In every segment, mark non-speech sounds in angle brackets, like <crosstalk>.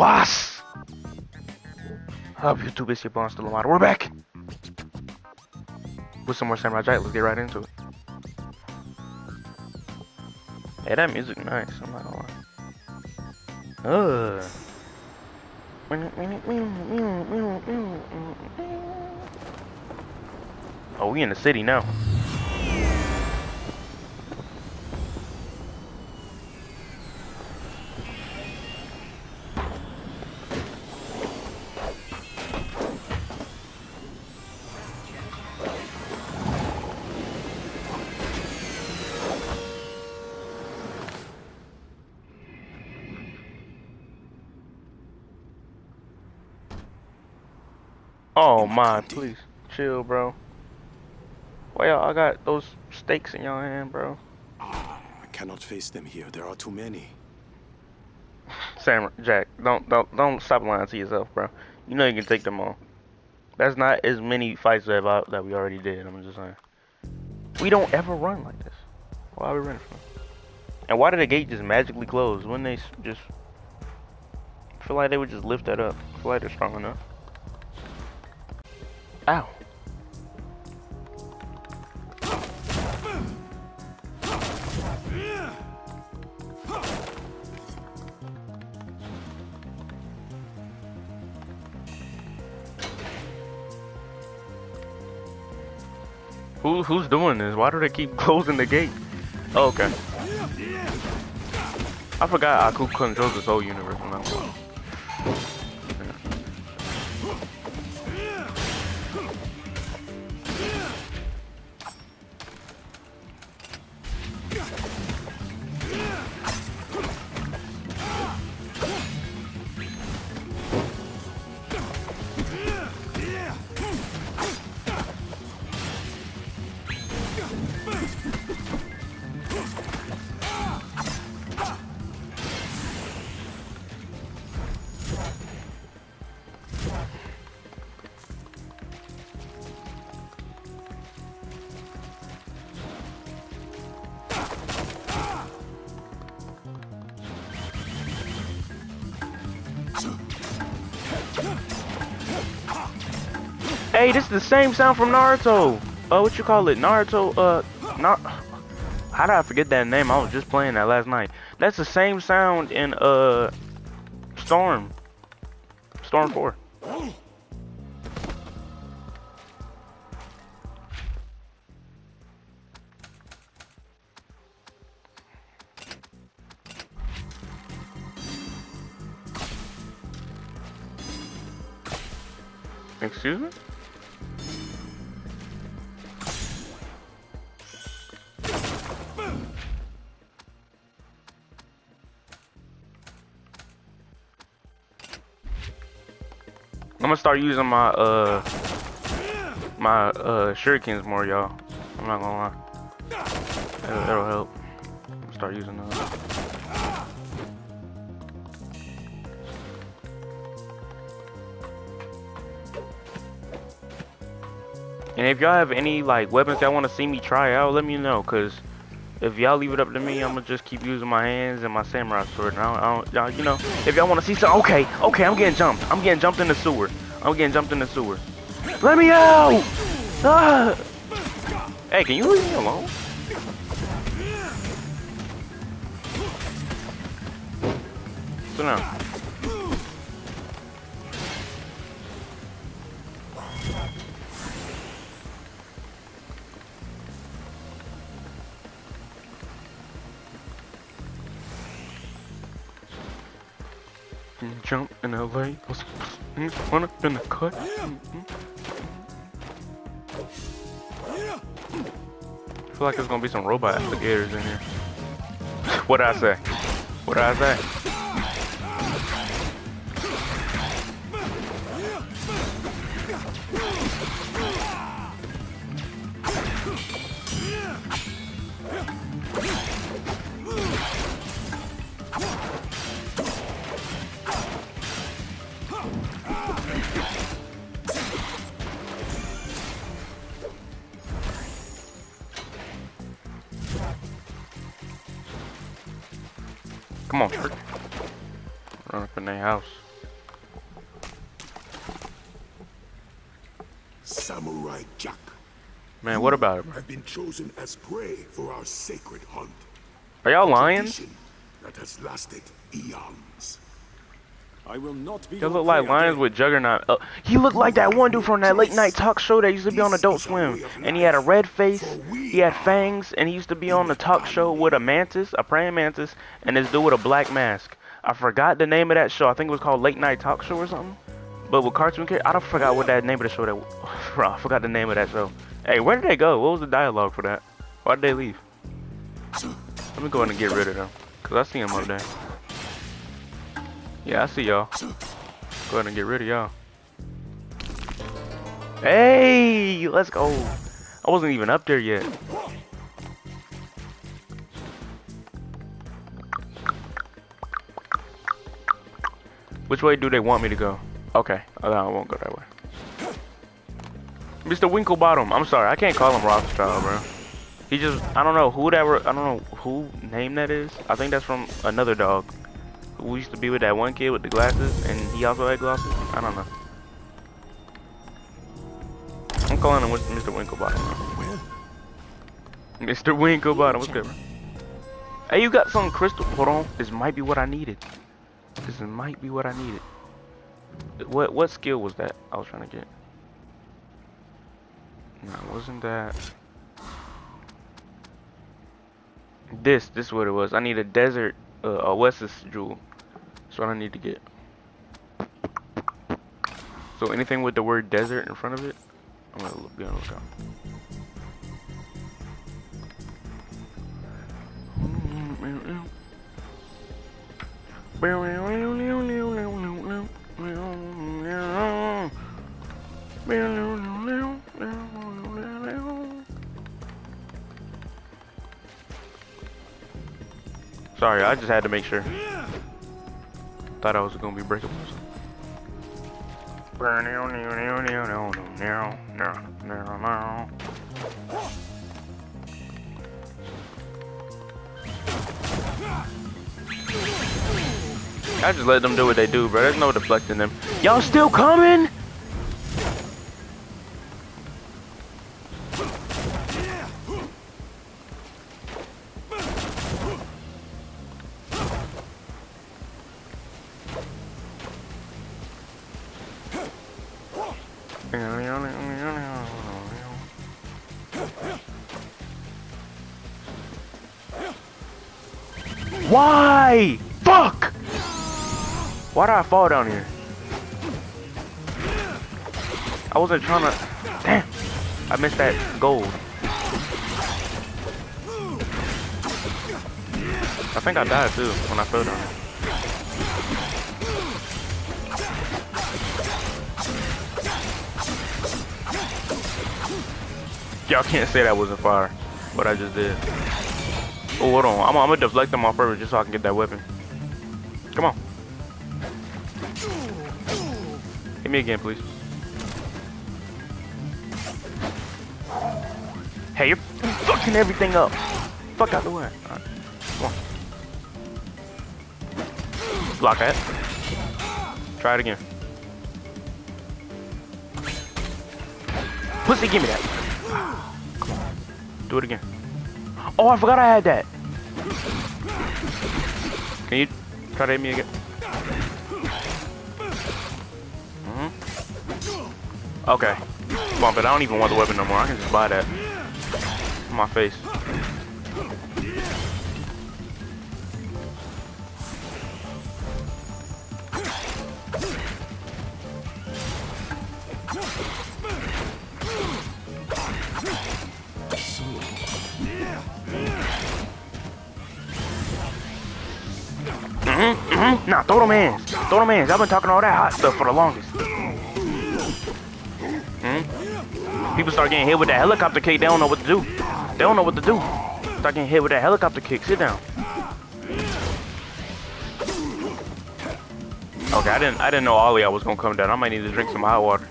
Was? Up YouTube, it's your boss, Still We're back! With some more Samurai Jack, let's get right into it. Hey, that music nice, I'm not gonna lie. Ugh. Oh, we in the city now. My, please chill, bro. Why y'all I got those stakes in your hand, bro? Ah, I cannot face them here. There are too many. Sam, Jack, don't don't don't stop lying to yourself, bro. You know you can take them all. That's not as many fights that I, that we already did. I'm just saying. We don't ever run like this. Why are we running from? And why did the gate just magically close? When they just feel like they would just lift that up. Feel like they're strong enough. Ow. Who who's doing this? Why do they keep <laughs> closing the gate? Oh, okay. I forgot Aku controls this whole universe. The same sound from Naruto. Uh, what you call it? Naruto, uh, Nar How did I forget that name? I was just playing that last night. That's the same sound in, uh, Storm. Storm 4. Start using my uh my uh shurikens more, y'all. I'm not gonna lie. That'll, that'll help. Start using those. And if y'all have any like weapons y'all want to see me try out, let me know, cause if y'all leave it up to me, I'm gonna just keep using my hands and my samurai sword. And I don't you know, if y'all want to see some, okay, okay, I'm getting jumped. I'm getting jumped in the sewer. I'm getting jumped in the sewer. Let me out! Ah! Hey, can you leave me alone? So now. Jump in LA. One up in the cut. I feel like there's gonna be some robot alligators in here. <laughs> what I say? What I say? Samurai Jack. Man, what about him? Have been chosen as prey for our sacred hunt. Are y'all lying? That has lasted eons. I will not be. They look like lions with Juggernaut. Uh, he looked like that one dude from that late night talk show that used to be on Adult Swim. And he had a red face, he had fangs, and he used to be on the talk show with a mantis, a praying mantis, and this dude with a black mask. I forgot the name of that show. I think it was called Late Night Talk Show or something. But with cartoon characters, I don't forgot what that name of the show that. Bro, <laughs> I forgot the name of that show. Hey, where did they go? What was the dialogue for that? Why did they leave? Let me go and get rid of them, cause I see them up there. Yeah, I see y'all. Go ahead and get rid of y'all. Hey, let's go. I wasn't even up there yet. Which way do they want me to go? Okay, uh, oh, I won't go that way. Mr. Winklebottom. I'm sorry, I can't call him Rothschild, bro. He just, I don't know who that I don't know who name that is. I think that's from another dog. Who used to be with that one kid with the glasses, and he also had glasses. I don't know. I'm calling him Mr. Winklebottom. Mr. Winklebottom, what's good, bro? Hey, you got some crystal? Hold on, this might be what I needed. This might be what I needed. What what skill was that I was trying to get? No, wasn't that. This, this is what it was. I need a desert, uh, a Wes's jewel. That's what I need to get. So anything with the word desert in front of it, I'm gonna be on the lookout. I just had to make sure. Thought I was gonna be breakable. I just let them do what they do, bro. There's no deflecting them. Y'all still coming? I fall down here? I wasn't trying to. Damn! I missed that gold. I think I died too when I fell down. Y'all can't say that wasn't fire, but I just did. Oh, hold on. I'm, I'm gonna deflect them off purpose just so I can get that weapon. Come on. Me again, please. Hey, you're fucking everything up. Fuck out the way. Come on. Block that. Try it again. Pussy, give me that. Come on. Do it again. Oh, I forgot I had that. Can you try to hit me again? Okay. Bump it. I don't even want the weapon no more. I can just buy that. On my face. Mm-hmm, mm-hmm. Nah, throw them hands. Throw them hands. I've been talking all that hot stuff for the longest. People start getting hit with that helicopter kick, they don't know what to do. They don't know what to do. Start getting hit with that helicopter kick. Sit down. Okay, I didn't I didn't know Ollie I was gonna come down. I might need to drink some hot water.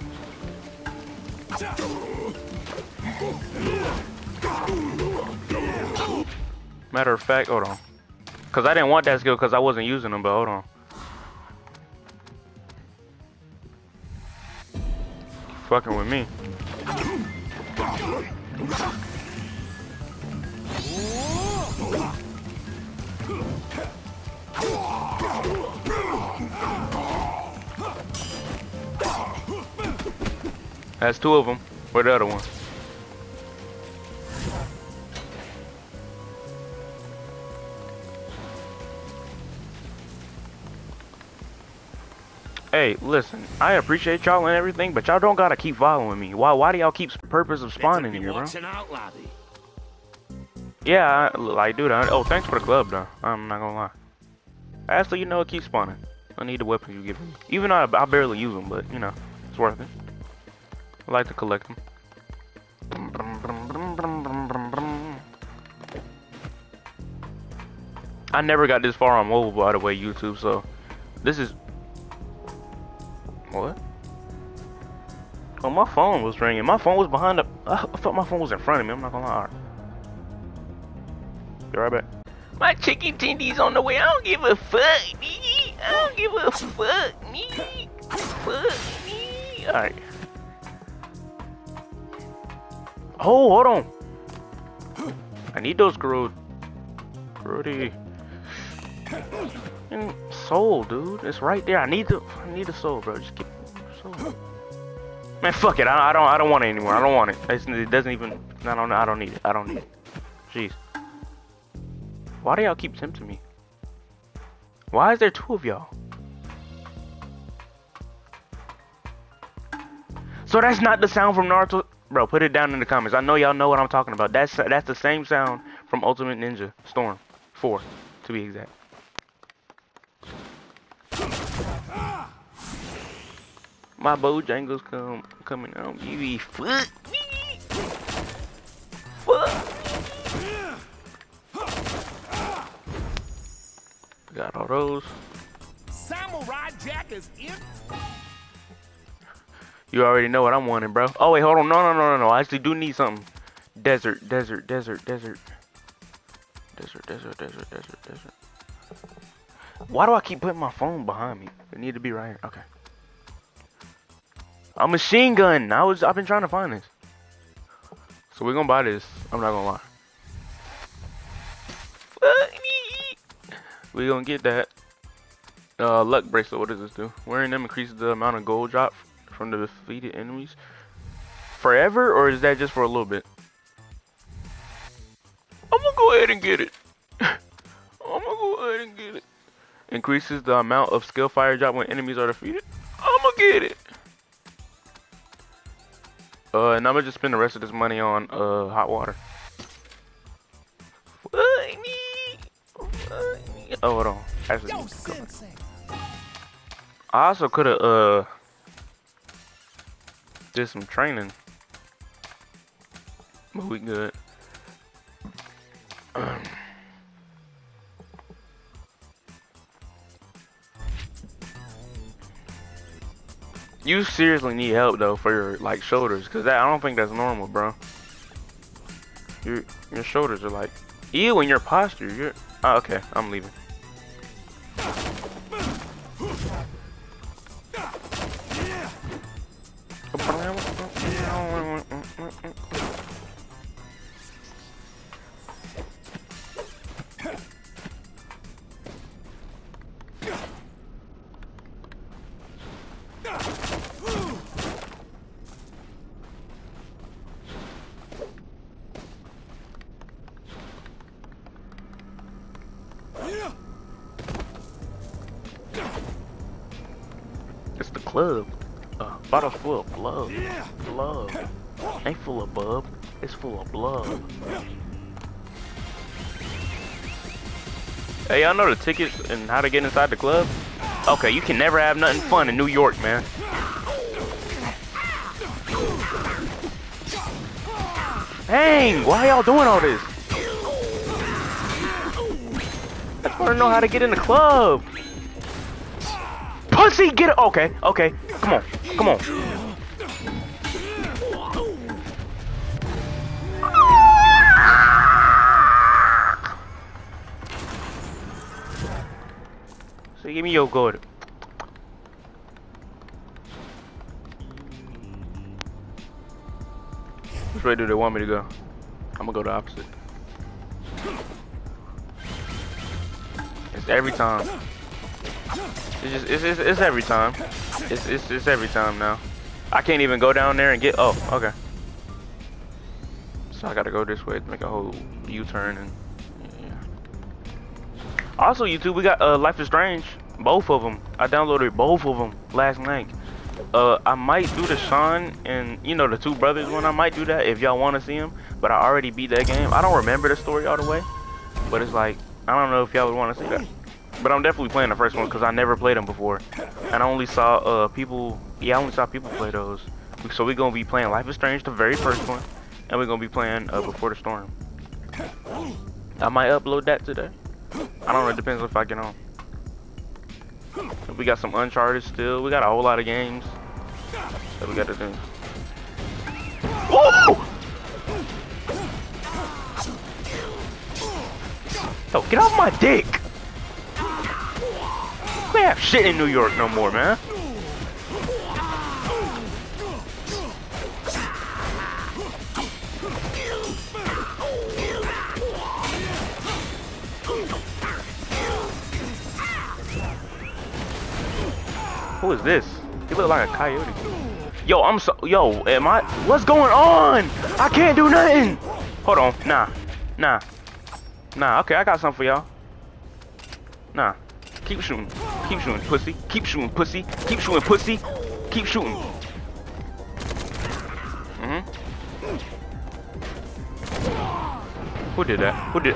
Matter of fact, hold on. Cause I didn't want that skill because I wasn't using them, but hold on. Fucking with me. That's two of them. Where the other one? Hey, listen, I appreciate y'all and everything, but y'all don't gotta keep following me. Why why do y'all keep purpose of spawning here, bro? Yeah, I, like, dude, I, oh, thanks for the club, though. I'm not gonna lie. Actually, you know, it keeps spawning. I need the weapons you give me. Even though I, I barely use them, but, you know, it's worth it. I like to collect them. I never got this far on mobile, by the way, YouTube, so this is... What? Oh, my phone was ringing. My phone was behind the... I thought my phone was in front of me. I'm not gonna lie. All right. Be right back. My chicken tendies on the way. I don't give a fuck, nigga. I don't give a fuck, me. Fuck me. All right. Oh, hold on. I need those growth. Grody. And soul, dude. It's right there. I need the I need the soul, bro. Just get soul. Man, fuck it. I, I don't I don't want it anymore. I don't want it. It's, it doesn't even I don't I don't need it. I don't need it. Jeez. Why do y'all keep tempting me? Why is there two of y'all? So that's not the sound from Naruto. Bro, put it down in the comments. I know y'all know what I'm talking about. That's that's the same sound from Ultimate Ninja Storm 4, to be exact. My Bojangles come coming out. You be fuck me. Fuck. Got all those. Samurai Jack is in. You already know what I'm wanting, bro. Oh wait, hold on. No, no, no, no, no. I actually do need something. Desert, desert, desert, desert. Desert, desert, desert, desert, desert. Why do I keep putting my phone behind me? It need to be right here. Okay. A machine gun. I was. I've been trying to find this. So we're gonna buy this. I'm not gonna lie. We gonna get that. Uh, luck bracelet. What does this do? Wearing them increases the amount of gold drop from the defeated enemies forever, or is that just for a little bit? I'm gonna go ahead and get it. <laughs> I'm gonna go ahead and get it. Increases the amount of skill fire drop when enemies are defeated. I'm gonna get it. Uh, and I'm gonna just spend the rest of this money on uh hot water. Oh, hold on. Actually, Yo. I also could have uh did some training, but we good. You seriously need help though for your like shoulders, cause that I don't think that's normal, bro. Your your shoulders are like ew, and your posture. You're oh, okay. I'm leaving. Know the tickets and how to get inside the club? Okay, you can never have nothing fun in New York, man. Dang, why y'all doing all this? I just want to know how to get in the club. Pussy, get it. Okay, okay. Come on, come on. Give me your gold. Which way do they want me to go? I'm gonna go the opposite. It's every time. It's just it's, it's, it's every time. It's, it's it's every time now. I can't even go down there and get. Oh, okay. So I gotta go this way to make a whole U-turn and. Also, YouTube, we got uh, Life is Strange. Both of them. I downloaded both of them last night. Uh, I might do the Sean and you know the two brothers one. I might do that if y'all want to see them. But I already beat that game. I don't remember the story all the way, but it's like I don't know if y'all would want to see that. But I'm definitely playing the first one because I never played them before, and I only saw uh people. Yeah, I only saw people play those. So we're gonna be playing Life is Strange, the very first one, and we're gonna be playing uh, Before the Storm. I might upload that today. I don't know. It depends if I get on. We got some Uncharted still. We got a whole lot of games that we gotta do. Whoa! Yo, get off my dick! We have shit in New York no more, man. Who is this? He look like a coyote. Yo, I'm so yo, am I what's going on? I can't do nothing. Hold on, nah, nah, nah, okay, I got something for y'all. Nah. Keep shooting. Keep shooting, pussy. Keep shooting, pussy. Keep shooting, pussy. Keep shooting. Mm hmm Who did that? Who did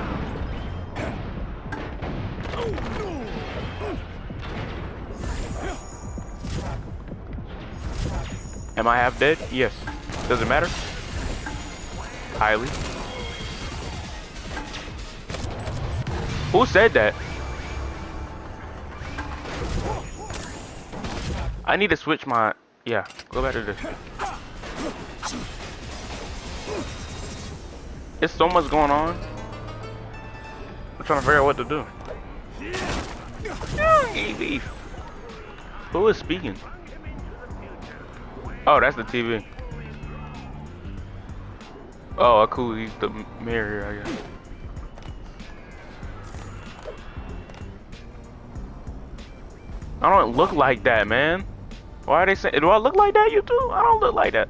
Am I half dead? Yes. Does it matter? Highly. Who said that? I need to switch my... Yeah, go back to this. There's so much going on. I'm trying to figure out what to do. Who is speaking? Oh, that's the TV. Oh, I cool. He's the mirror, I guess. I don't look like that, man. Why are they saying? Do I look like that, you too? I don't look like that.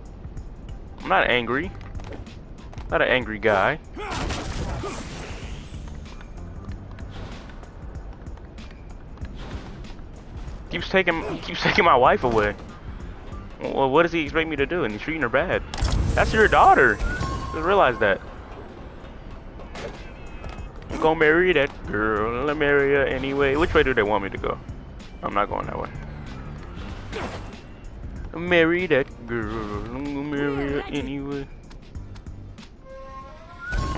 I'm not angry. Not an angry guy. Keeps taking, keeps taking my wife away. Well, what does he expect me to do? And he's treating her bad. That's your daughter. Just realize that. I'm gonna marry that girl. I'll marry her anyway. Which way do they want me to go? I'm not going that way. Marry that girl. I'm gonna marry her anyway.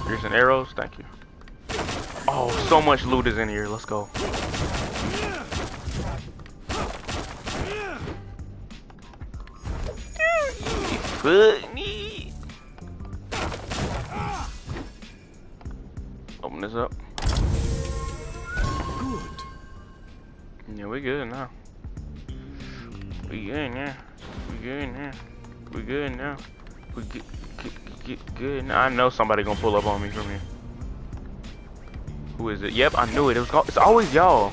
Here's some arrows. Thank you. Oh, so much loot is in here. Let's go. Open this up. Good. Yeah, we good now. We good now. We good now. We good now. We get, get, get good now. I know somebody gonna pull up on me from here. Who is it? Yep, I knew it. It was. It's always y'all.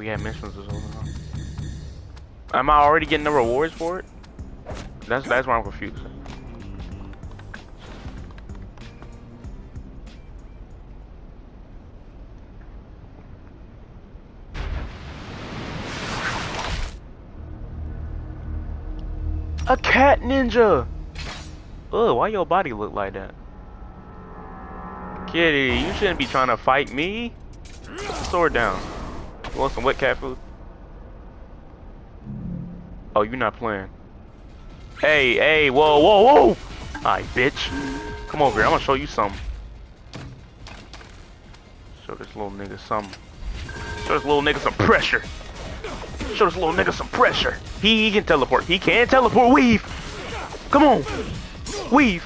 We had missions or something. Am I already getting the rewards for it? That's that's why I'm confused. A cat ninja. Ugh, why your body look like that? Kitty, you shouldn't be trying to fight me. Sword down. You want some wet cat food? Oh, you're not playing. Hey, hey, whoa, whoa, whoa! Alright, bitch. Come over here, I'm gonna show you something. Show this little nigga something. Show this little nigga some pressure. Show this little nigga some pressure. He, he can teleport. He can teleport. Weave. Come on. Weave.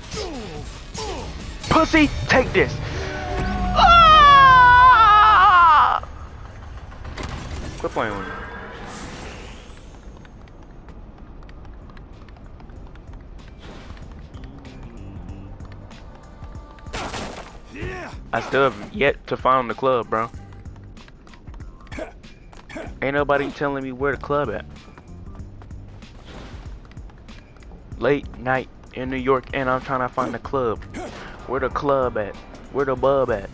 Pussy, take this. Quit playing. I still have yet to find the club, bro. Ain't nobody telling me where the club at. Late night in New York and I'm trying to find the club. Where the club at? Where the bub at?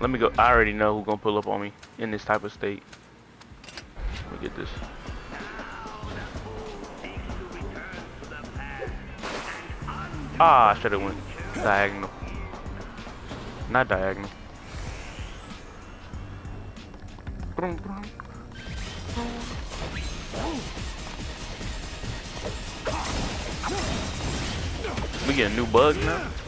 Let me go. I already know who's gonna pull up on me in this type of state. Get this. Ah, I should have went diagonal. Not diagonal. We get a new bug now.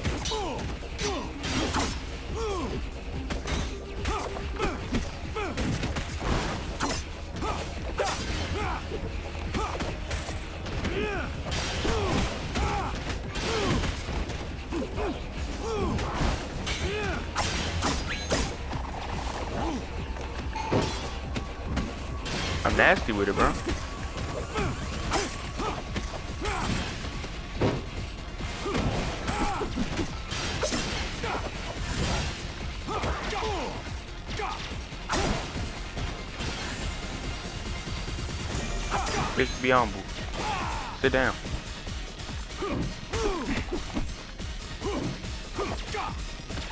Be humble. Sit down.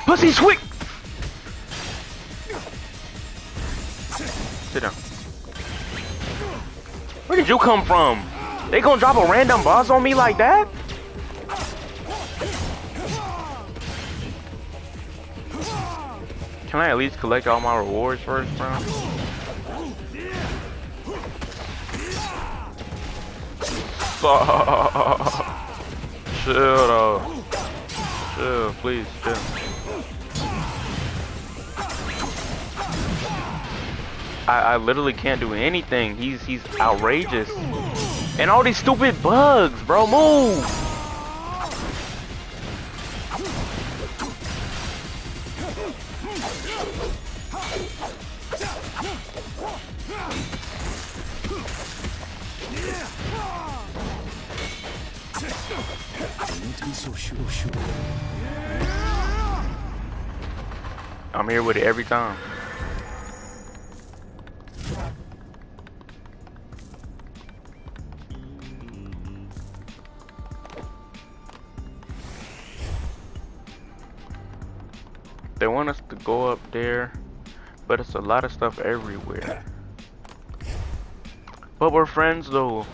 Pussy sweet. Sit down. Where did you come from? They gonna drop a random boss on me like that? Can I at least collect all my rewards first, bro? <laughs> Chill though. Chill, please, chill. I, I literally can't do anything. He's he's outrageous. And all these stupid bugs, bro. Move. Don't I'm here with it every time. They want us to go up there, but it's a lot of stuff everywhere. But we're friends though.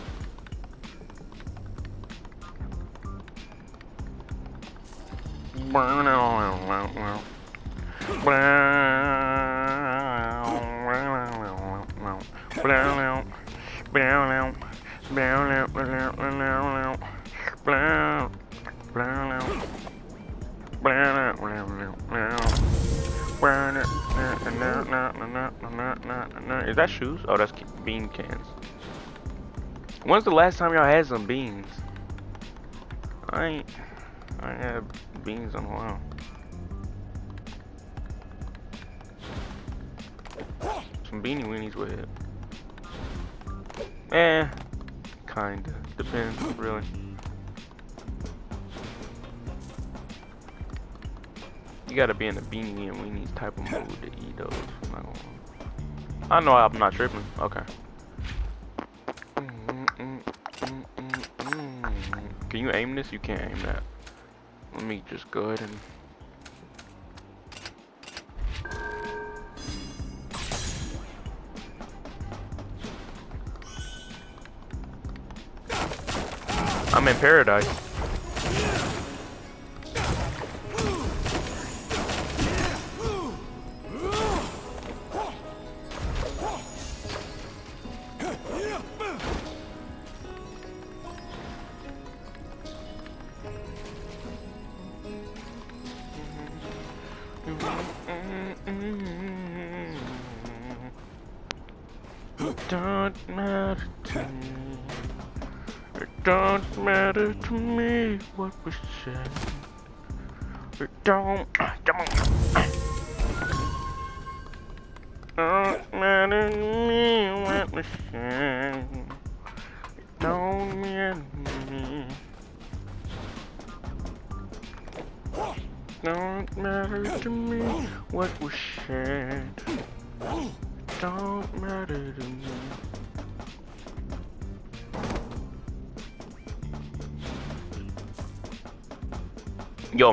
Is that shoes? Oh, that's bean cans. When's the last time y'all had some beans? I ain't, I had beans on a while. Some beanie weenies with it. Eh, kinda. Depends, really. You gotta be in the beanie and weenies type of mood to eat those. I know I'm not tripping. Okay. Mm-hmm, mm-hmm, mm-hmm, Can you aim this? You can't aim that. Let me just go ahead and. I'm in paradise. Don't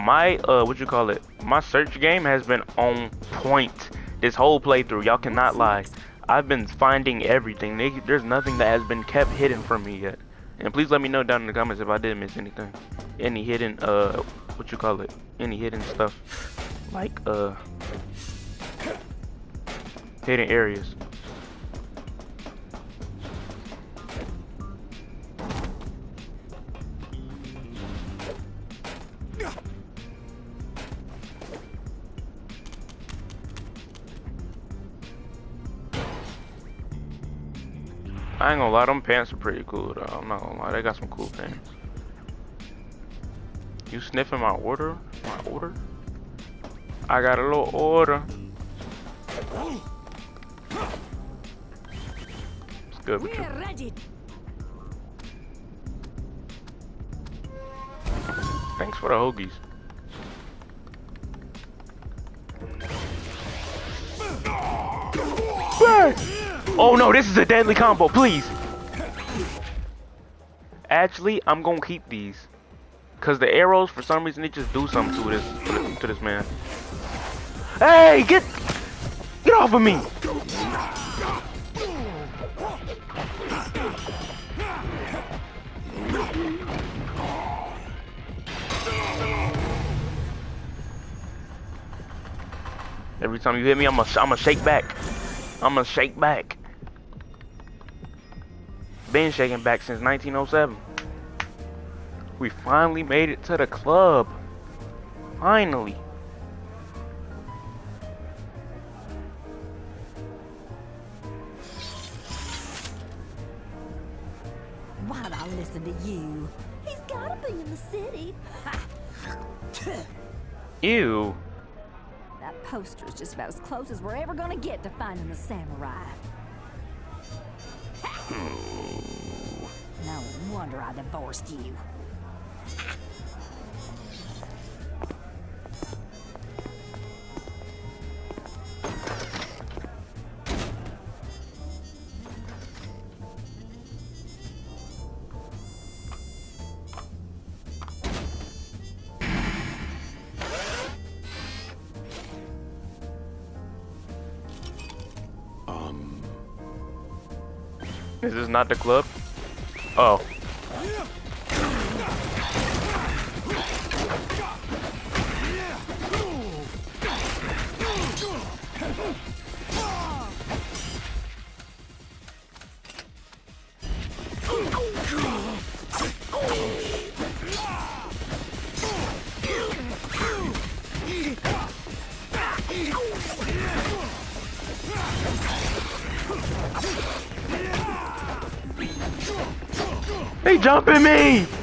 my uh, what you call it? My search game has been on point this whole playthrough. Y'all cannot lie. I've been finding everything. There's nothing that has been kept hidden from me yet. And please let me know down in the comments if I did miss anything. Any hidden uh, what you call it? Any hidden stuff like uh, hidden areas. I ain't gonna lie, them pants are pretty cool though. I'm not gonna lie, they got some cool pants. You sniffing my order? My order? I got a little order. It's good with you. Thanks for the hoagies. Oh no, this is a deadly combo, please. Actually, I'm gonna keep these. Cause the arrows, for some reason, they just do something to this to this, man. Hey, get get off of me! Every time you hit me, I'm gonna I'm gonna shake back. I'm gonna shake back. Been shaking back since 1907. We finally made it to the club. Finally. Why'd I listen to you? He's gotta be in the city. <laughs> Ew. that poster's just about as close as we're ever gonna get to finding the samurai. No wonder I divorced you. Is this not the club? Oh. Me!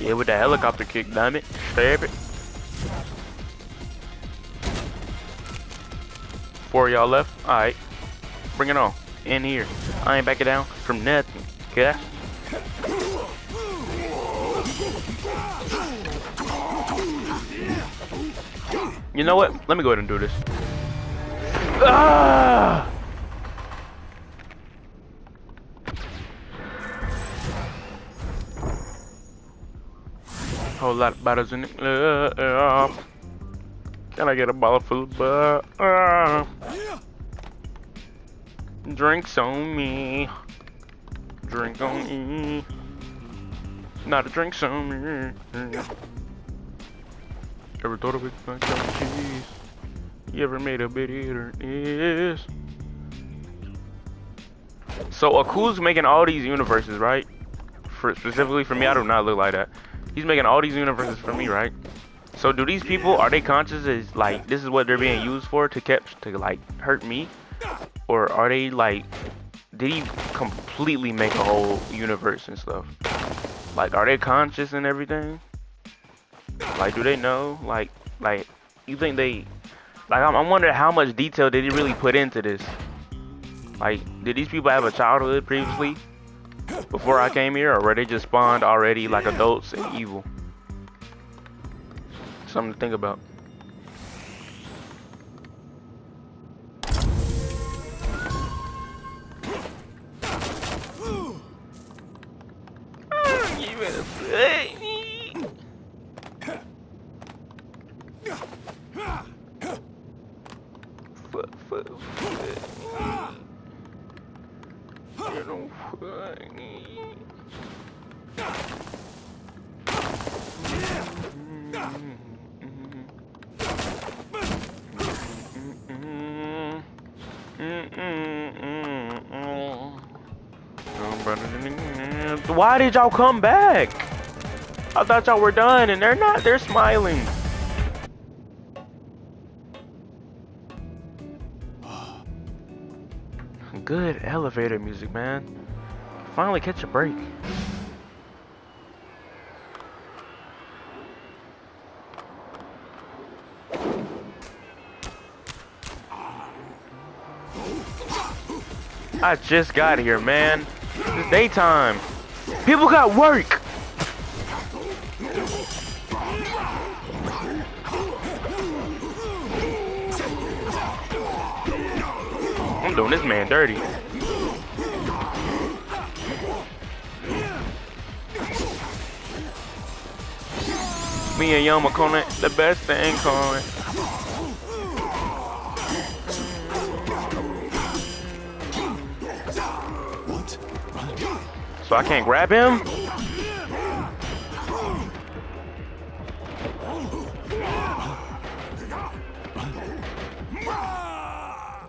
Yeah, with the helicopter kick, damn it. Stab it. Four y'all left? Alright. Bring it on. In here. I ain't backing down from nothing. Okay? You know what? Let me go ahead and do this. Ah! Whole lot of bottles in it. Uh, can I get a bottle full of? Uh, drinks on me. Drink on me. Not a drink on me. Ever thought of it like that cheese? You ever made a bit eater? Yes. So Aku's making all these universes, right? For specifically for me, I do not look like that. He's making all these universes for me, right? So do these people are they conscious is like this is what they're being used for to kept to like hurt me, or are they like did he completely make a whole universe and stuff? Like are they conscious and everything? Like do they know? Like like you think they like I'm, I'm wondering how much detail did he really put into this? Like did these people have a childhood previously? Before I came here, or were they just spawned already like adults and evil? Something to think about. Why did y'all come back? I thought y'all were done and they're not. They're smiling. <sighs> Good elevator music, man. Finally catch a break. I just got here, man. It's daytime. People got work. I'm doing this man dirty. Me and McConnell, the best thing calling. So I can't grab him?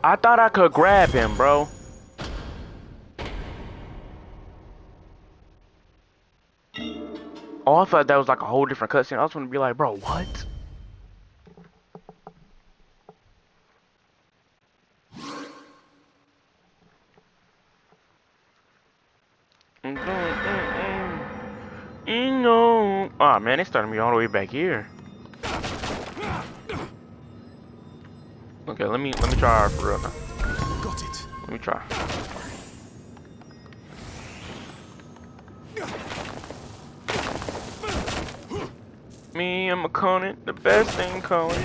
I thought I could grab him, bro. Oh, I thought that was like a whole different cutscene. I was gonna be like, bro, what? You oh man, it's starting me all the way back here. Okay, let me let me try for real now. Got it. Let me try. Me and McConnell, the best thing calling.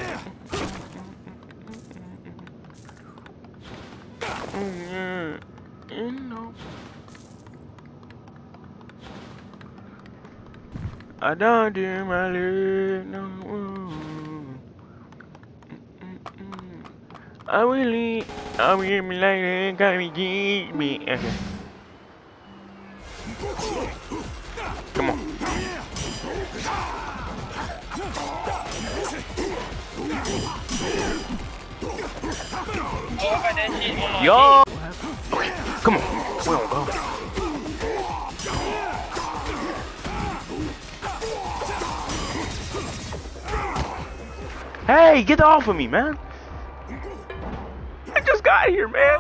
Mm, you I don't do my life no more. I will really, I will really like it, got me, get me. Okay. Come on. Yo! Hey, get off of me, man. I just got here, man.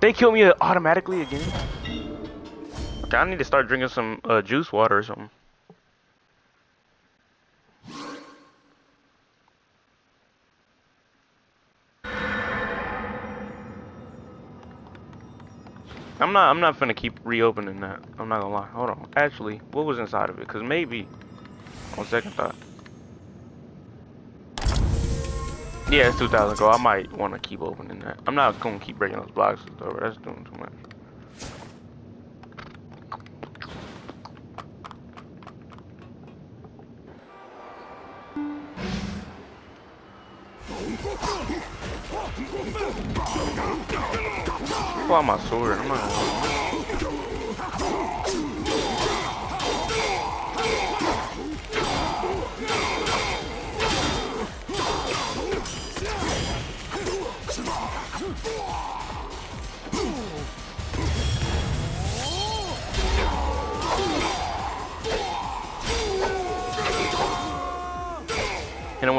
They kill me automatically again. Okay, I need to start drinking some uh, juice water or something. I'm not I'm not gonna keep reopening that. I'm not gonna lie. Hold on. Actually, what was inside of it? Cause maybe on second thought. Yeah, it's 2,000 gold. I might want to keep opening that. I'm not gonna keep breaking those boxes though. That's doing too much. Pull out my sword. I'm not.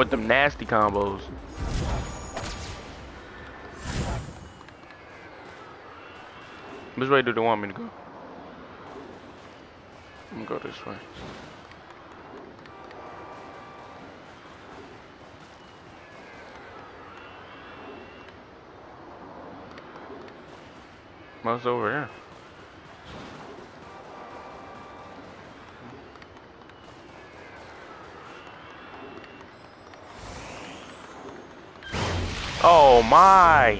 With them nasty combos. Which way do they want me to go? I'm gonna go this way. What's over here? Oh my!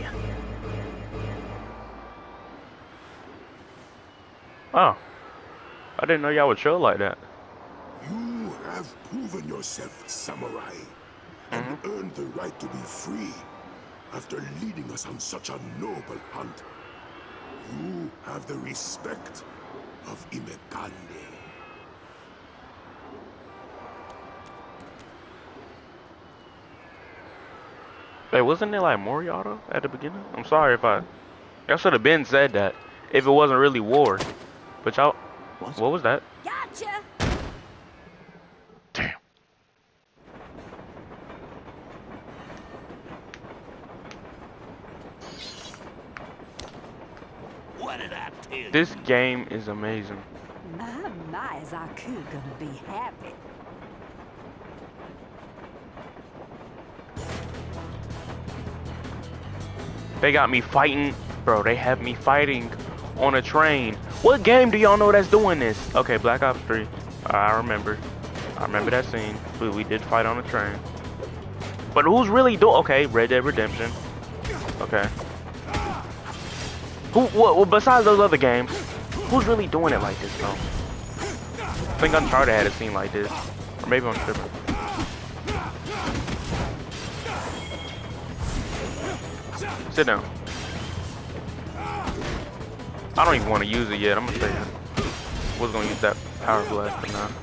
Oh. I didn't know y'all would chill like that. You have proven yourself, samurai, and mm-hmm. earned the right to be free after leading us on such a noble hunt. You have the respect of Imakandi. Hey, wasn't it like Moriarty at the beginning? I'm sorry if I... Y'all should have been said that. If it wasn't really war. But y'all... What? What was that? Gotcha! Damn. What did I tell you? This game is amazing. My, my, is Aku gonna be happy. They got me fighting. Bro, they have me fighting on a train. What game do y'all know that's doing this? Okay, Black Ops 3. I remember. I remember that scene. We, we did fight on a train. But who's really doing... Okay, Red Dead Redemption. Okay. Who, what, well, besides those other games, who's really doing it like this, though? I think Uncharted had a scene like this. Or maybe I'm tripping. Sit down. I don't even want to use it yet. I'm gonna say I was gonna use that power blast, but nah.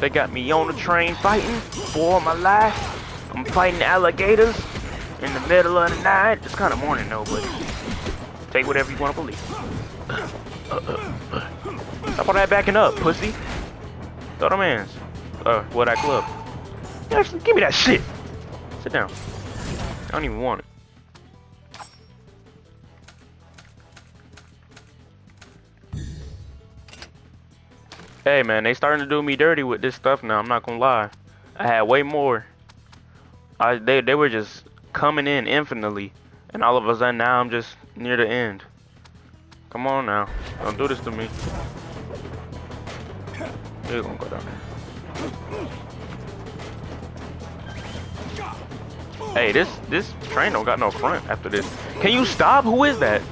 They got me on the train fighting for my life. I'm fighting alligators in the middle of the night. It's kind of morning though, but take whatever you want to believe. Stop all that backing up, pussy. Throw them hands. Uh, what that club? Actually, give me that shit. Sit down. I don't even want it. Hey man, they starting to do me dirty with this stuff now. I'm not gonna lie. I had way more. I they they were just coming in infinitely, and all of a sudden now I'm just near the end. Come on now, don't do this to me. You're gonna go down. Hey, this this train don't got no front after this. Can you stop? Who is that?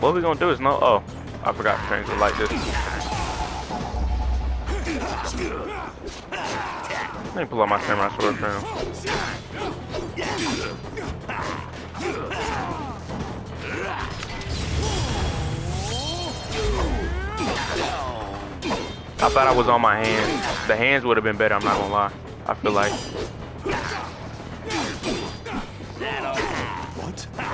What we gonna do is no. Oh, I forgot trains are like this. Let me pull out my samurai sword now. I thought I was on my hands. The hands would have been better. I'm not gonna lie. I feel like. What?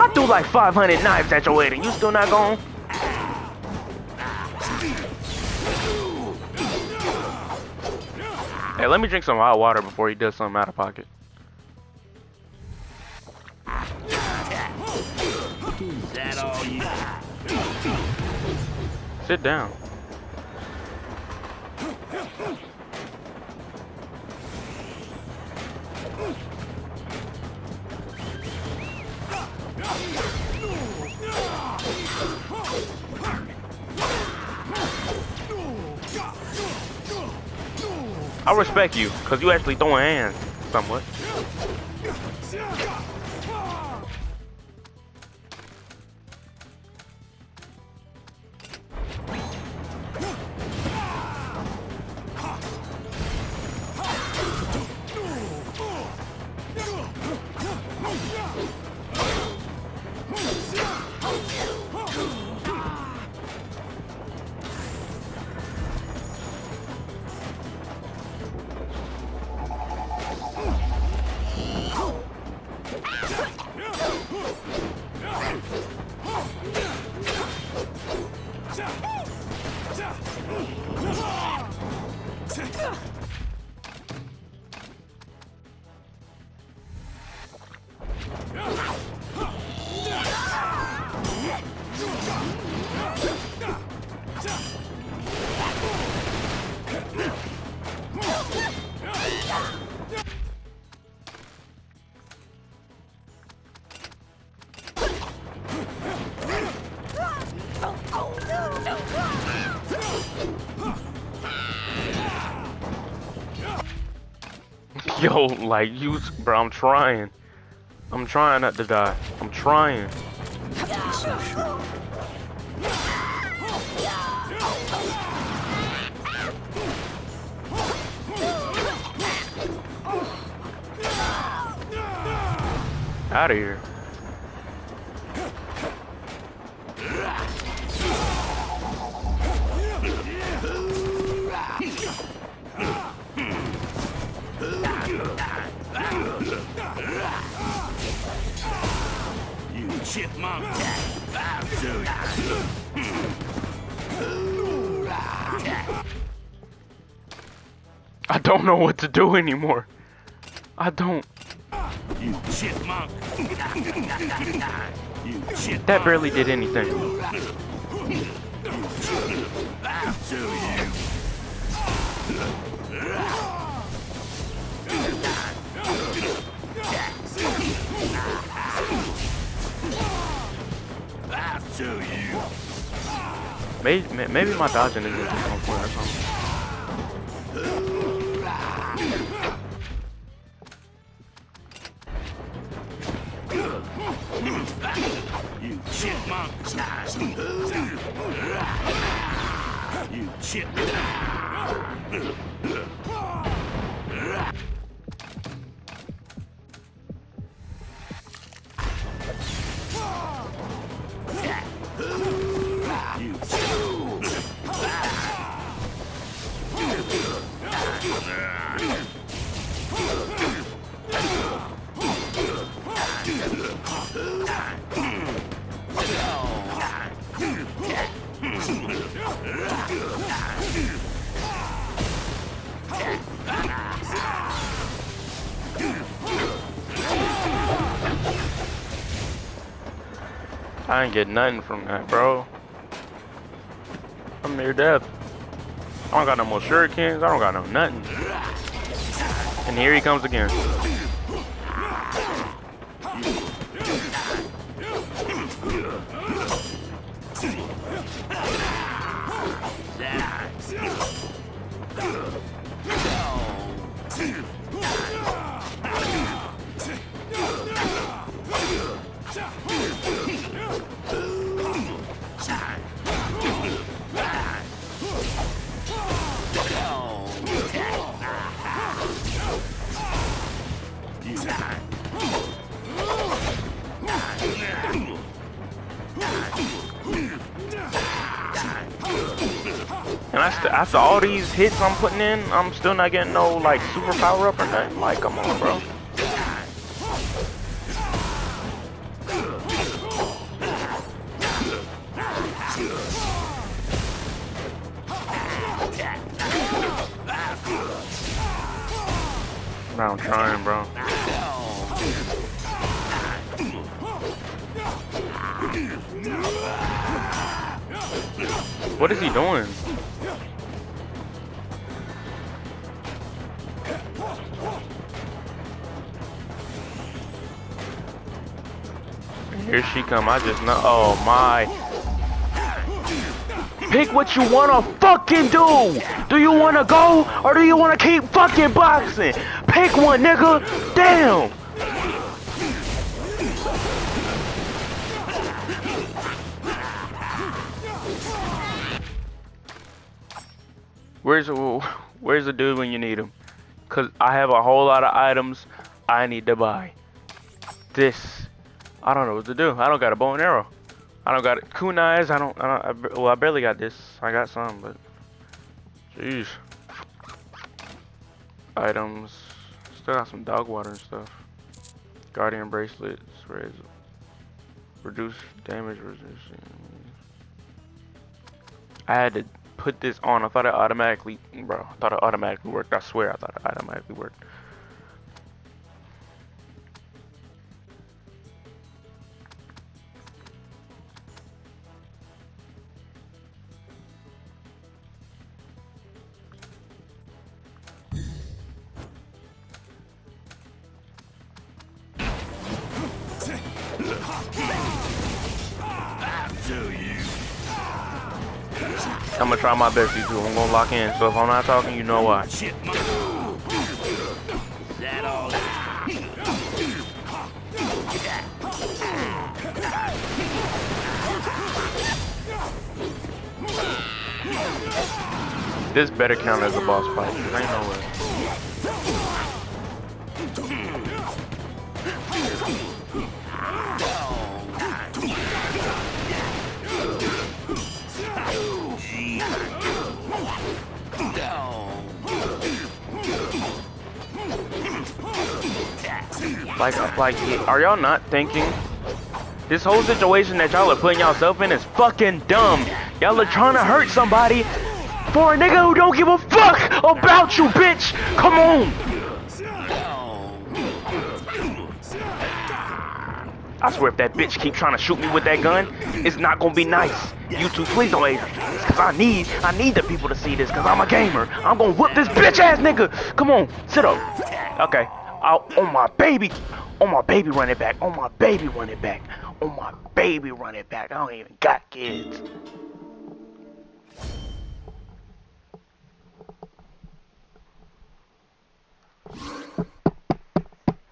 I threw like 500 knives at your head and you still not gone? Hey, let me drink some hot water before he does something out of pocket. Sit down. I respect you, because you actually throwing hands somewhat. <laughs> Yo, like you, bro. I'm trying. I'm trying not to die. I'm trying. Out of here. Know what to do anymore. I don't. you. You chipmunk. you chipmunk. That barely did anything. I'll you. I'll show you. Maybe, maybe my dodging isn't You I ain't get nothing from that, bro. I'm near death. I don't got no more shurikens. I don't got no nothing. And here he comes again. And after all these hits I'm putting in, I'm still not getting no like super power up or nothing. Like, come on, bro. I just know. Oh my. Pick what you wanna fucking do. Do you wanna go or do you wanna keep fucking boxing? Pick one, nigga. Damn. Where's where's the dude when you need him? Cause I have a whole lot of items I need to buy. This, I don't know what to do. I don't got a bow and arrow. I don't got kunais. I don't. I don't. I, well, I barely got this. I got some, but jeez. Items. Still got some dog water and stuff. Guardian bracelets. Raise. Reduce damage resistance. I had to put this on. I thought it automatically, bro. I thought it automatically worked. I swear, I thought it automatically worked. I'm gonna try my best, you two. I'm gonna lock in. So if I'm not talking, you know why. This better count as a boss fight. 'cause ain't no way. Like, uh, like, are y'all not thinking? This whole situation that y'all are putting yourself in is fucking dumb. Y'all are trying to hurt somebody for a nigga who don't give a fuck about you, bitch. Come on. I swear if that bitch keep trying to shoot me with that gun, it's not gonna be nice. You two, please don't hate her. Cause I need, I need the people to see this, cause I'm a gamer. I'm gonna whoop this bitch ass nigga. Come on, sit up. Okay. I'll, on my baby, on my baby running back. On my baby running back. On my baby running back. I don't even got kids.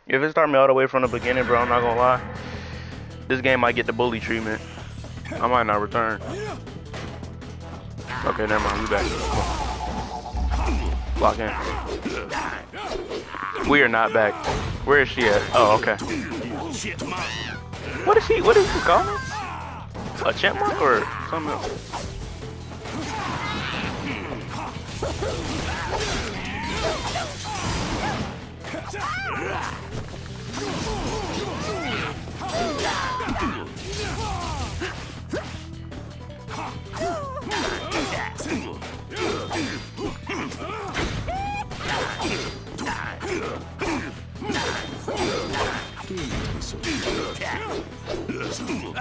If it start me all the way from the beginning, bro, I'm not gonna lie. This game might get the bully treatment. I might not return. Okay, never mind. We back. Lock in. We are not back. Where is she at? Oh, okay. What is she? What is she calling? A chipmunk or something else? Chipmunk. All? Chipmunk.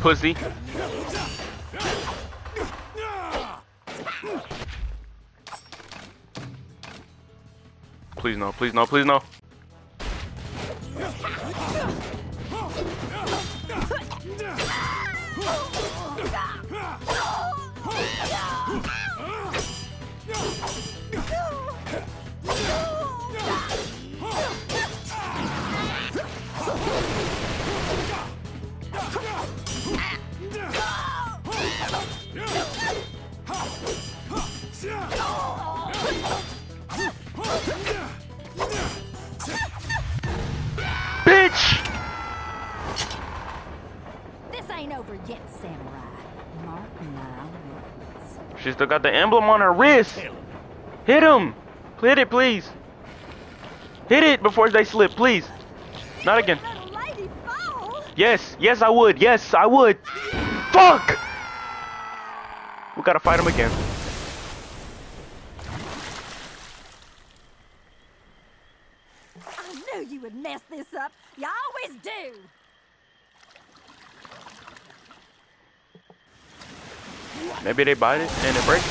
Pussy. Please no, please no, please no. Still got the emblem on her wrist. Hit him. Hit it, please. Hit it before they slip, please. Not again. Let a lady fall? Yes, yes, I would. Yes, I would. Fuck! We gotta fight him again. I knew you would mess this up. You always do. Maybe they bite it and it breaks.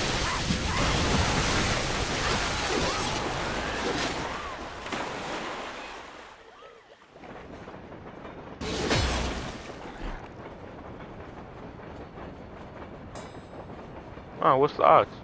Oh, what's the odds?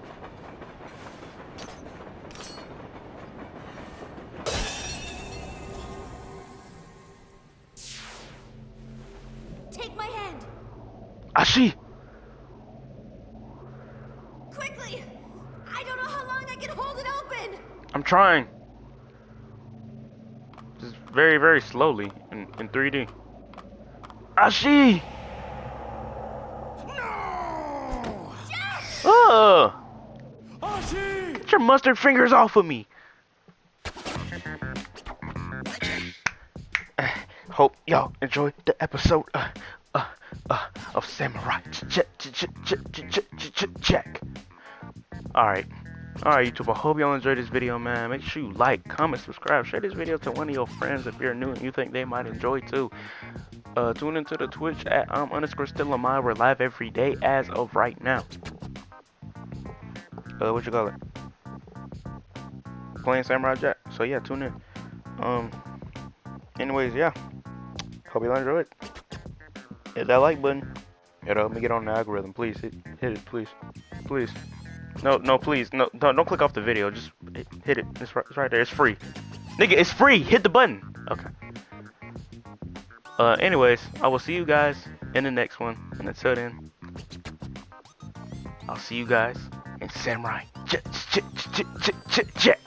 Trying. Just very, very slowly in, in 3D. Ashi! No! Ugh! Archie! Get your mustard fingers off of me! <sighs> Hope y'all enjoyed the episode uh, uh, uh, of Samurai Check. Check. Alright. Alright, YouTube. I hope y'all enjoyed this video, man. Make sure you like, comment, subscribe. Share this video to one of your friends if you're new and you think they might enjoy too. Uh, tune into the Twitch at um underscore still on. We're live every day as of right now. Uh, what you call it? Playing Samurai Jack. So yeah, tune in. Um. Anyways, yeah. Hope you enjoyed. It. Hit that like button. It'll help me get on the algorithm. Please hit, hit it, please, please. No, no, please, no, don't, click off the video. Just hit, it. It's right, it's right there. It's free, nigga. It's free. Hit the button. Okay. Uh, anyways, I will see you guys in the next one. And until then, I'll see you guys in Samurai. Check, check, check, check, check.